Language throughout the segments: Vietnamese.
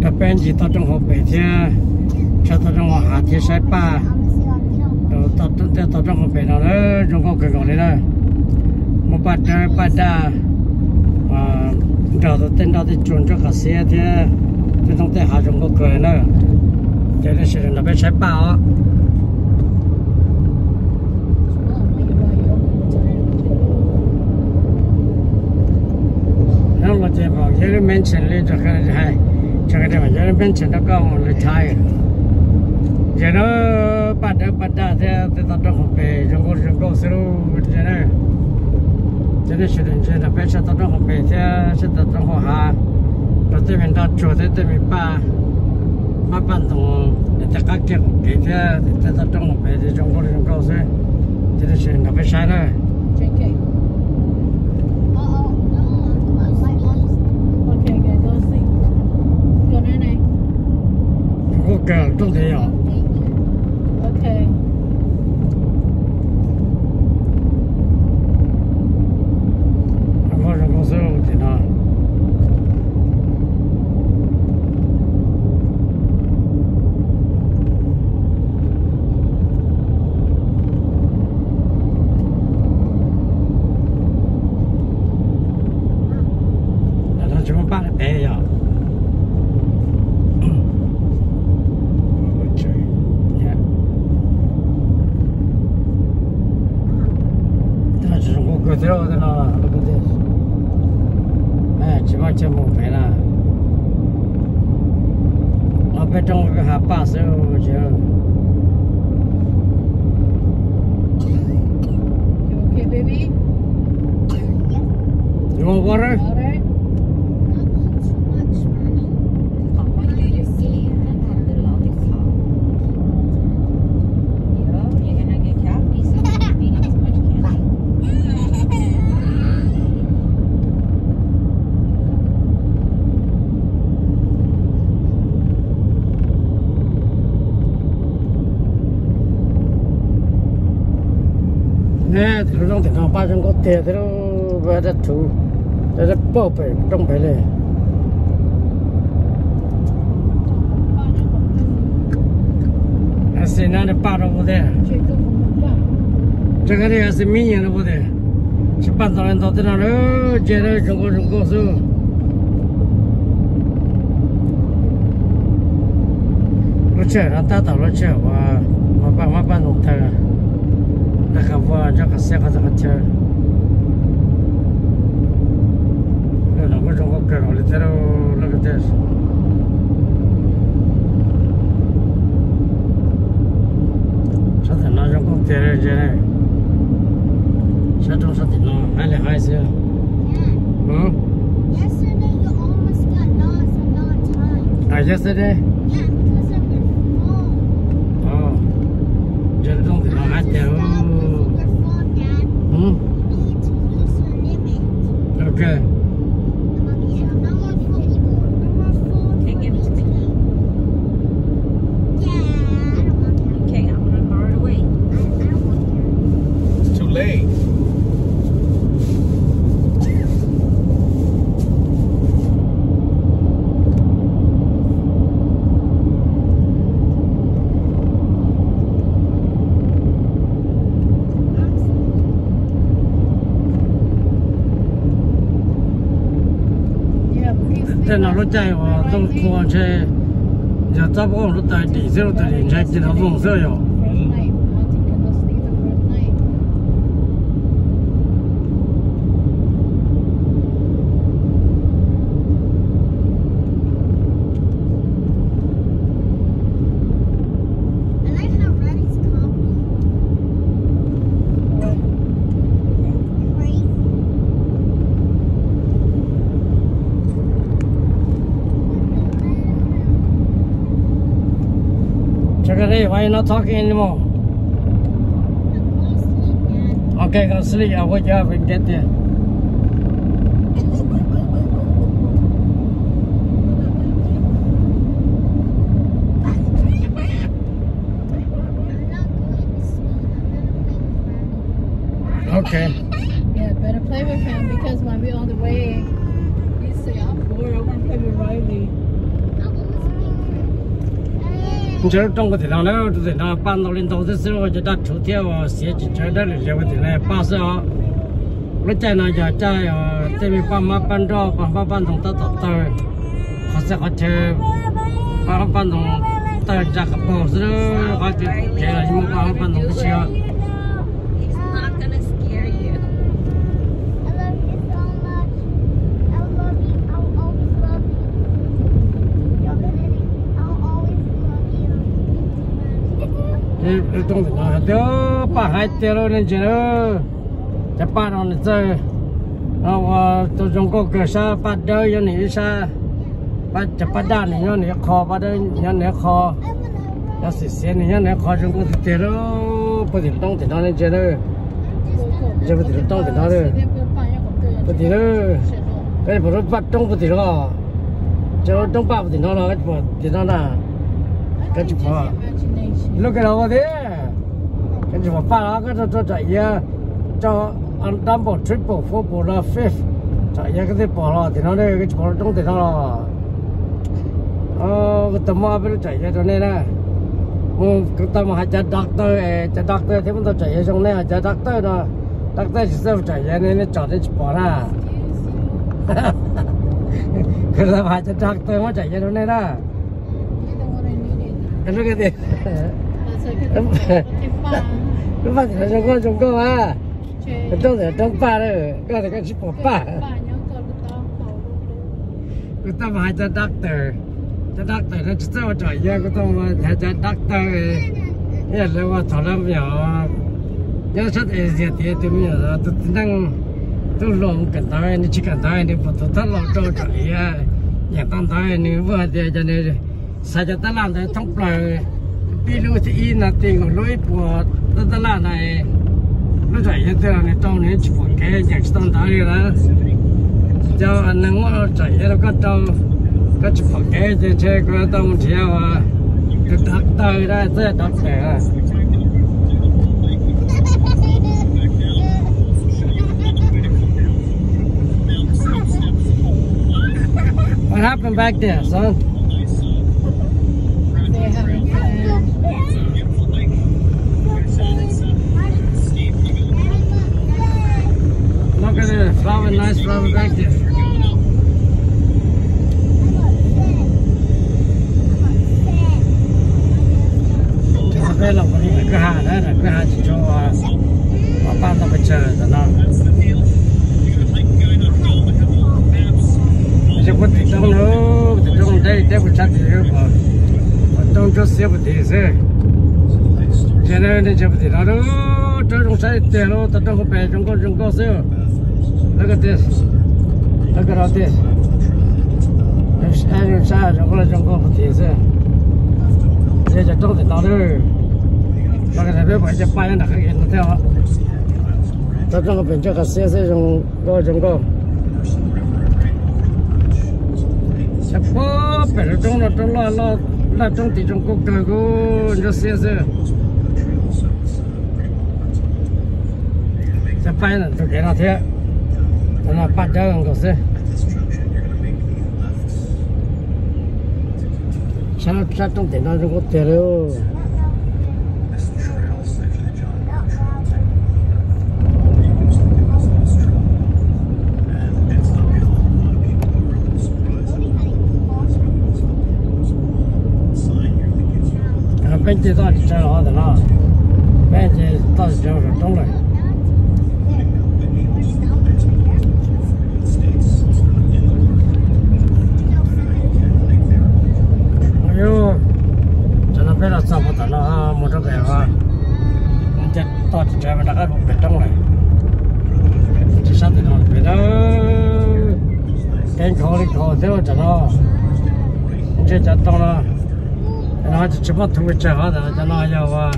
đặc biệt chỉ tao trong hộp bể thì cho tao trong hộp hạt thì sai ba rồi tao tao tao trong hộp bể nào đó, trong con cửa này đó. Một bát trái bát đa à rồi tao tên tao thì chuẩn cho cả xe thì thì trong tay hạt trong con cửa nữa. Cho nên sử dụng đặc sai ba á. Nó là chỉ bảo những cái men lên cho cái này cho cái này những cái men nó có một cái thay giờ nó bắt đầu bắt đầu thì thì tao trong học bể trong cô trong cô sưu thế này. Cho nên sử dụng trên là phải cho tao trong học bể thì sẽ tao trong học hà rồi tới mình tao chuột tới mình ba ba ban đồng để các kiểu cái thì à, thì tao trong học bể thì trong cô trong cô sưu cho nên sử là phải sai đó JK. Okay, good. Go to sleep. Go there này trong cô cờ trong thế nhỏ Okay. trong cô trong cô sưu thì nó là nó chúng bắt được bé rồi Ôi trời, dạ. Thế là chỉ dùng cô cười thế đâu, thế nào là nó cứ thế. Mẹ, chỉ bắt chân một bé là ở bên trong cái hạt ba sữa chứ You okay, baby? you want water All thế thì nó thì nó ba trăm có tiền thì nó về đất chủ để đất bỏ về trong phải này anh xin nó ba đâu vô đây cái này là mi nhân đâu vô đây chỉ bán tao lên tao thế nào đó chơi đó chúng có chúng có số nó chơi anh ta tao nó chơi và mà bán mà bán đồng thời الغواجة قصي قد غتاع أنا قلت نفكر ولا دار ولا قداش شاطر ناجم كون تيري جاني شاطر شاطر نوم علي غايسير Yesterday you almost got lost a lot of times. Uh, ah, yesterday? late. thế nào nó chạy vào trong cua xe giờ tao có nó tại tỷ xe nó tại điểm chỉ nó dùng xe rồi why you not talking anymore? I'm going to sleep, Dad. Okay, go sleep. I wake you up and get there. 你这中国地方呢，就是那搬到领导的时候就打出天哦，写起这的了问题来巴士啊，我在那家在哦，这边爸妈搬着爸爸搬动到到到，好像好像爸爸搬动到家个包是了，好像给了你们爸爸搬动的车。 ต้องเด้อป้าหายเจริญเจริญจะป้านอนเจอเอาตัวจงก็เกิดซาป้าเด้อยันนี่ซาป้าจะป้าด้านนี่ยันนี่คอป้าเด้อยันนี่คอยันสิเสียนี่ยันนี่คอจงก็เจริญปฏิต้องถึงนอนเจริญจะปฏิต้องถึงนอนเลยปฏิเลยก็จะปฏิบัติต้องปฏิรอจะต้องป้าปฏินอนเราก็จะปฏินอนน่ะก็จะพอ lúc cái đầu thế. Cái gì mà pha nó cái cho chạy ya cho ăn double triple four là fifth. Chạy ya cái gì bỏ lo thì nó đây cái chỗ trong thì nó là ờ cái tầm mà bên chạy ya cho nên là ừ cái tầm mà chạy doctor chạy doctor thì mình tao chạy ya trong này chạy doctor nó doctor chỉ sao chạy ya nên nó chạy đến bỏ ra? Cái là mà chạy doctor mà chạy ya trong này đó. Cái lúc cái gì nó bắt nó trong con trong con à nó trong để trong ba đấy cái này cái chỉ bỏ ba cái tao mà cho doctor cho doctor nó chỉ tao chọn ra cái tao mà nhà cho doctor cái là mà thằng làm nhỏ nhớ sát ấy gì thì tụi mình là tụi đang tụi lòng cần tao anh chỉ cần tao anh phải tụi tao lòng cho cái nhà tao tao anh vừa thì cho nên sao cho tao làm thì thông lời bị lưu thì in là tiền của lối của này. Lúc chạy như thế này trong này chỉ phải cái nhạc tăng tới là cho anh nâng nó chạy nó có trong có chỉ phải cái trên xe có trong chỉ là cái đặc tới đó rất đặc biệt à. What happened back there, son? Look at the flower, nice back there. Là một cái hà đó là cái hà chỉ cho họ bán tao phải chờ rồi nó. Chỉ có thể trong nó, thì trong đây để phải chặt thì mà trong cho xe một tí xe. Cho nên thì nó đó, trong xe tiền nó, trong cái bè trong con trong con xe. Look at this. Look at all this. There's adding size of all the jungle for this. Đây là trong thì nó đây. Mà cái này biết phải chấp bay nó cái nó theo. Trong trong cái bên cho cái xe xe trong go trong go. Chấp bó phải là trong là trong là là là trong thì trong cuộc đời của cho xe xe. Chấp bay là tôi cái nào thế nó bắt đầu ăn cái sao sao trong tiền nó không có tiền đâu bên kia đó thì chơi họ thì nó bên kia đó thì chơi rồi trong này yo đã các đồng trong này. Chỉ sát thì đồng về đó cái khó đi khó thế mà chẳng nó chỉ chặt tông nó nó chỉ bắt thua chơi hết rồi cho nó giờ và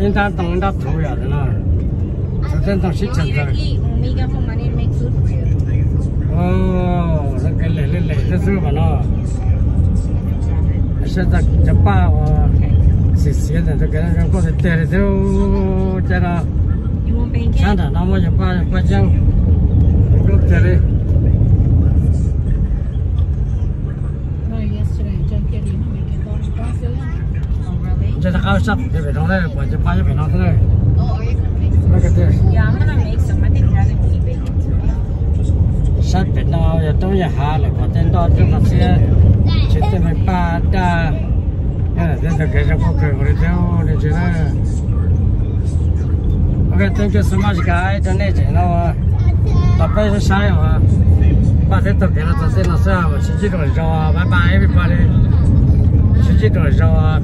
yên ta tông ta thua rồi cho nó cho nên tông xích chặt rồi. Oh nó cái lệ lệ lệ nó xưa mà nó. Sẽ đặt chắp bao xịt xịt thì cái nó có thể tè được cho nó Santa, no more jump on the question. Look at it. Just a house up, if you don't have it, but you buy it, you're not there. Oh, are you going make some? Look at this. Yeah, I'm going make some. I think it hasn't been baked. Sắp bị đau, giờ tôi giờ hạ lại có tên đo trước là xe Chỉ tên mấy ba đa Nên là tên thật cái trong cuộc đời của nó theo để chơi ra OK, thank you so much, guys. 真的真了，宝贝是啥呀？把这都给了，这这老师啊，我去几多少啊？拜拜，everybody。去几多少啊？